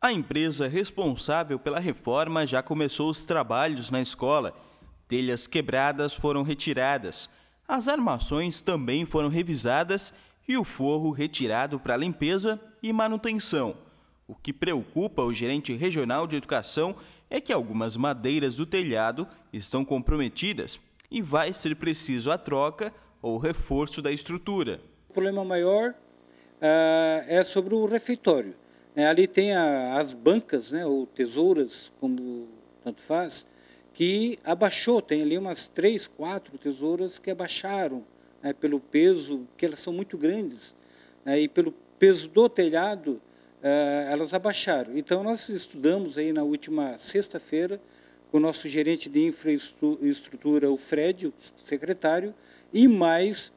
A empresa responsável pela reforma já começou os trabalhos na escola. Telhas quebradas foram retiradas, as armações também foram revisadas e o forro retirado para limpeza e manutenção. O que preocupa o gerente regional de educação é que algumas madeiras do telhado estão comprometidas e vai ser preciso a troca ou reforço da estrutura. O problema maior uh, é sobre o refeitório. É, ali tem a, as bancas, né, ou tesouras, como tanto faz, que abaixou. Tem ali umas três, quatro tesouras que abaixaram né, pelo peso, que elas são muito grandes, né, e pelo peso do telhado, uh, elas abaixaram. Então, nós estudamos aí na última sexta-feira com o nosso gerente de infraestrutura, o Fred, o secretário, e mais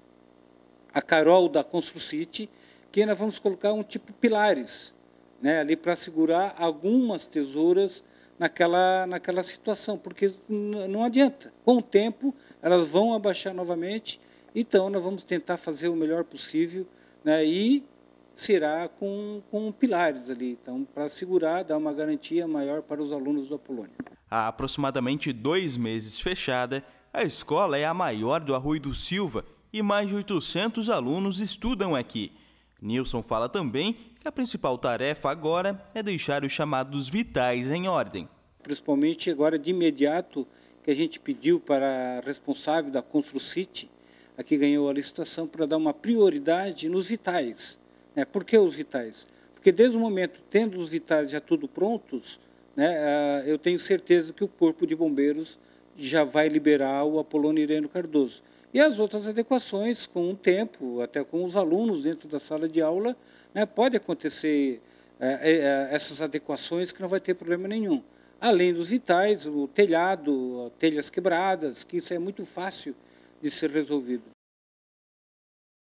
a Carol da Construcity, que nós vamos colocar um tipo pilares, né, ali para segurar algumas tesouras naquela, naquela situação, porque não adianta. Com o tempo, elas vão abaixar novamente, então nós vamos tentar fazer o melhor possível né, e será com, com pilares ali, então, para segurar, dar uma garantia maior para os alunos do Apolônio. Há aproximadamente dois meses fechada, a escola é a maior do Arroio do Silva e mais de 800 alunos estudam aqui. Nilson fala também que a principal tarefa agora é deixar os chamados vitais em ordem. Principalmente agora de imediato que a gente pediu para a responsável da Construcity, a que ganhou a licitação, para dar uma prioridade nos vitais. Né? Por que os vitais? Porque desde o momento, tendo os vitais já tudo prontos, né, eu tenho certeza que o Corpo de Bombeiros já vai liberar o Apolônio Ireno Cardoso. E as outras adequações, com o tempo, até com os alunos dentro da sala de aula, né, pode acontecer é, é, essas adequações que não vai ter problema nenhum. Além dos vitais, o telhado, telhas quebradas, que isso é muito fácil de ser resolvido.